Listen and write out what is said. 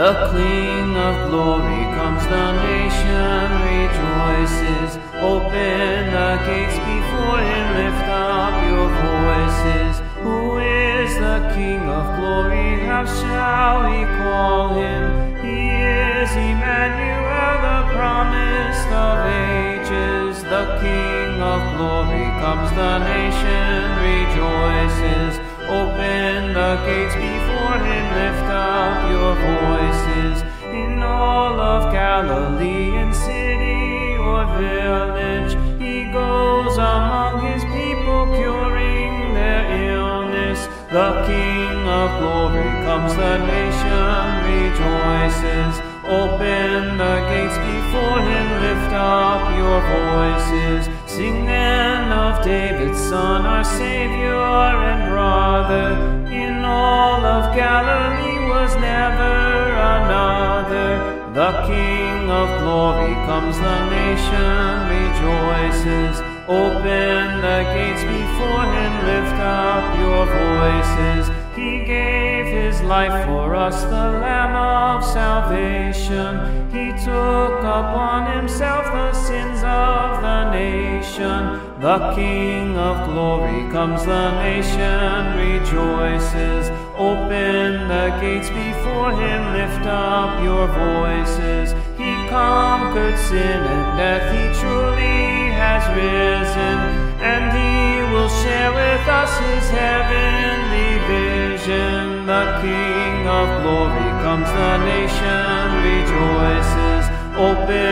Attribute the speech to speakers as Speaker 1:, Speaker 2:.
Speaker 1: The King of glory comes, the nation rejoices. Open the gates before him, lift up your voices. Who is the King of glory? How shall we call him? He is Emmanuel, the promised of ages. The King of glory comes, the nation rejoices. Open the gates before him, lift up your voices. In all of Galilee, in city or village, he goes among his people, curing their illness. The King of glory comes, the nation rejoices. Open the gates before him, lift up your voices. Sing then of David's son, our Savior and brother. Galilee was never another. The King of glory comes, the nation rejoices. Open the gates before him, lift up your voices. He gave his life for us, the Lamb of salvation. He took upon himself the sins of the nation. The King of glory comes, the nation rejoices. Open the gates before him, lift up your voices. He conquered sin and death, he truly has risen, and he will share with us his heavenly vision. The King of glory comes, the nation rejoices. Open